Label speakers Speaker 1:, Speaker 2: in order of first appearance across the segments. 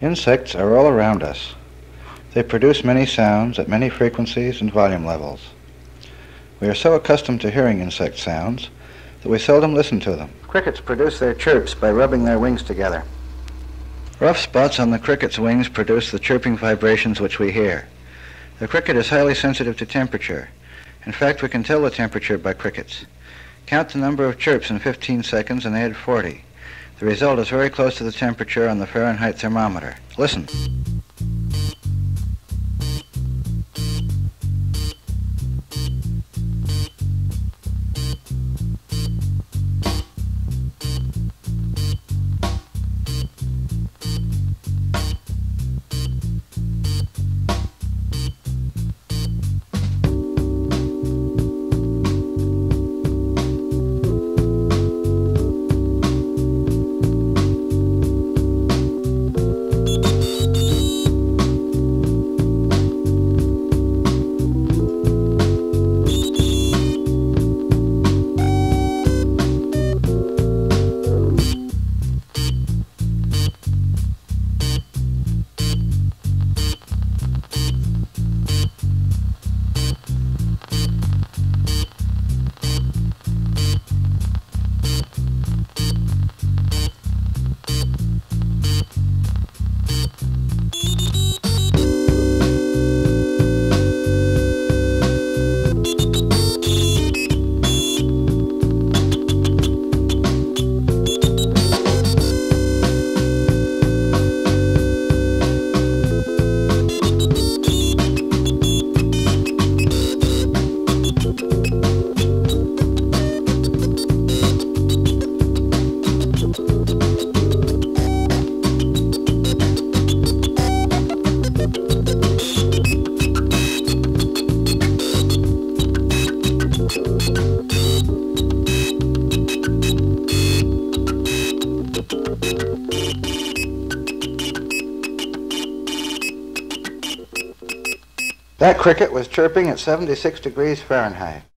Speaker 1: Insects are all around us. They produce many sounds at many frequencies and volume levels. We are so accustomed to hearing insect sounds that we seldom listen to them. Crickets produce their chirps by rubbing their wings together. Rough spots on the cricket's wings produce the chirping vibrations which we hear. The cricket is highly sensitive to temperature. In fact, we can tell the temperature by crickets. Count the number of chirps in 15 seconds and add 40. The result is very close to the temperature on the Fahrenheit thermometer. Listen. That cricket was chirping at 76 degrees Fahrenheit.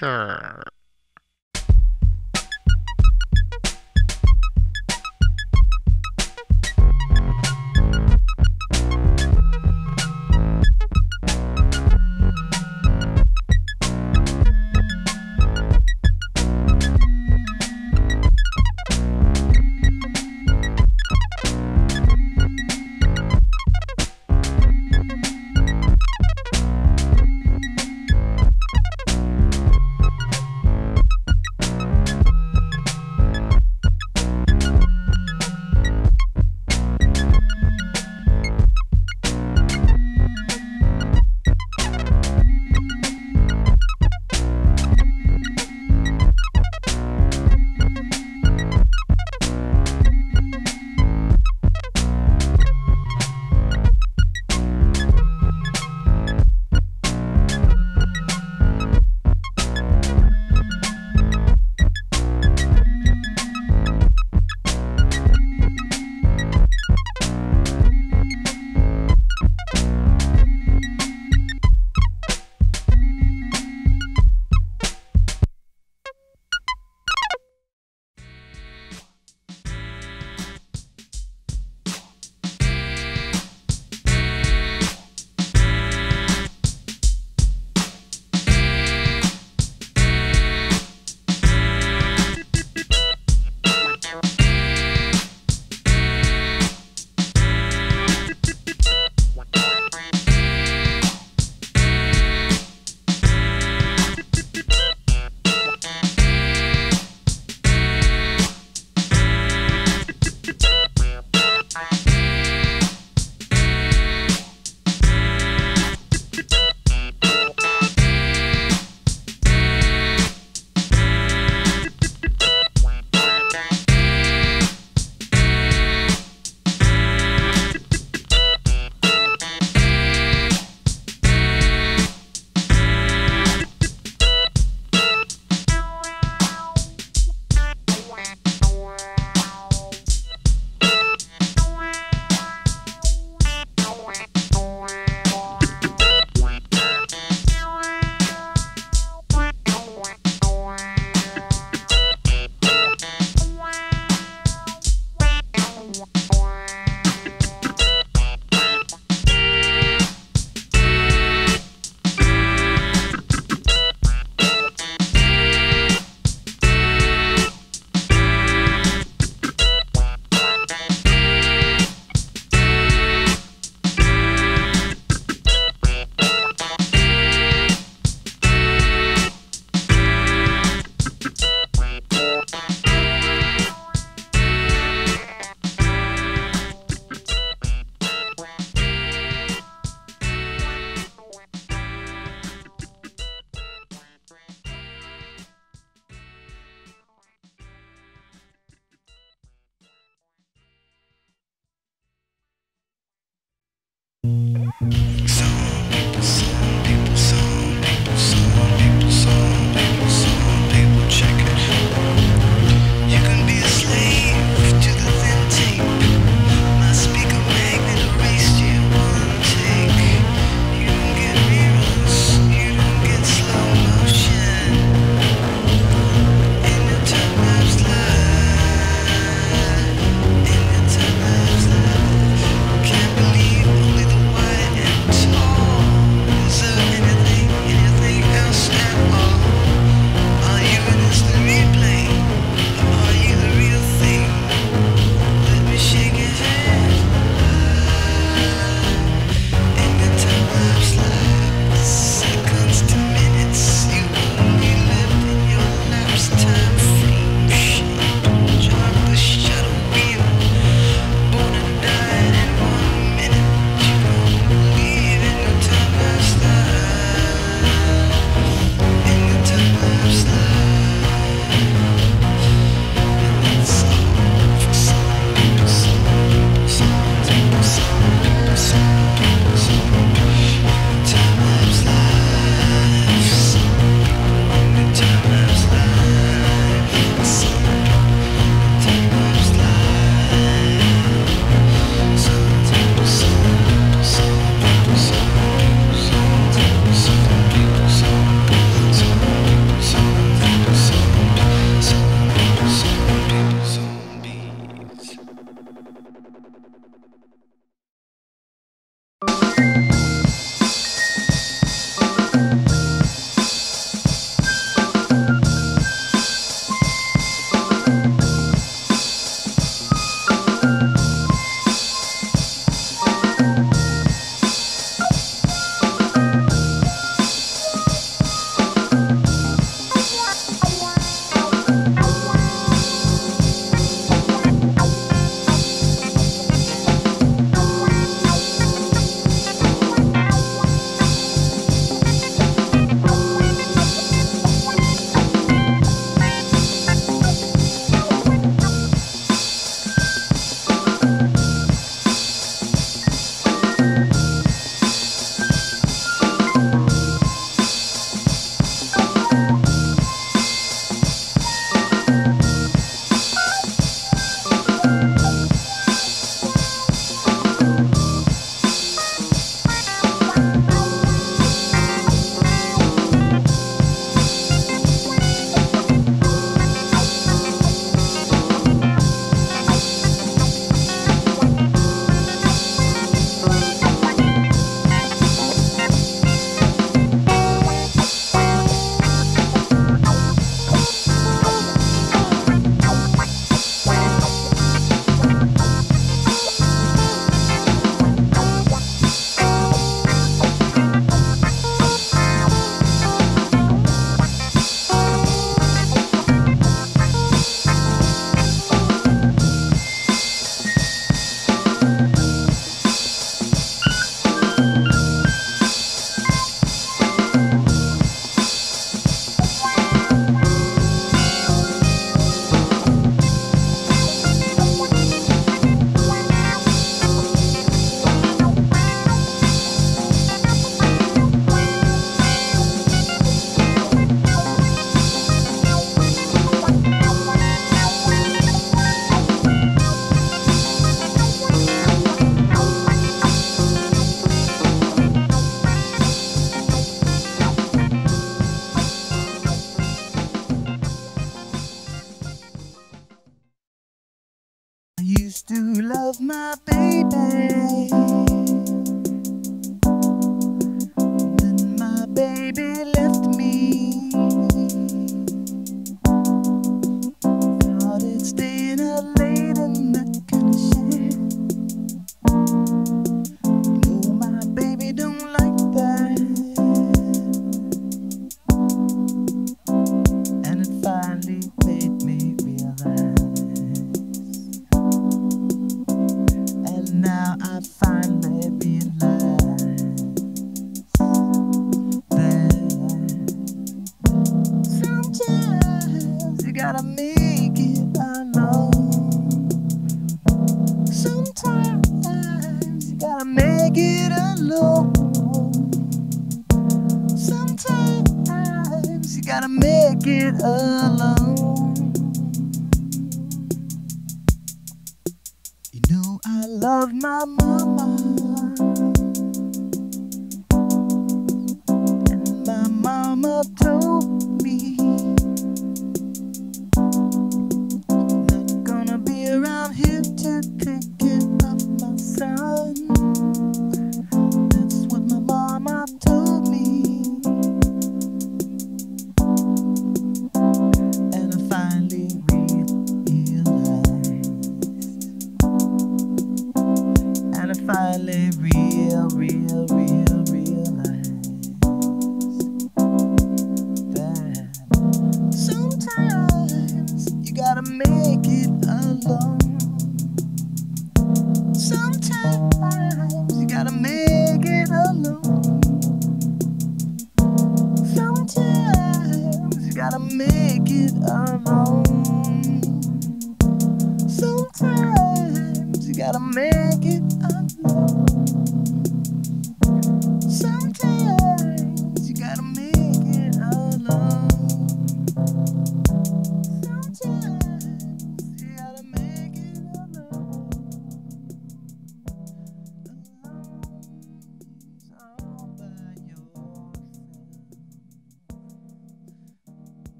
Speaker 2: Sure.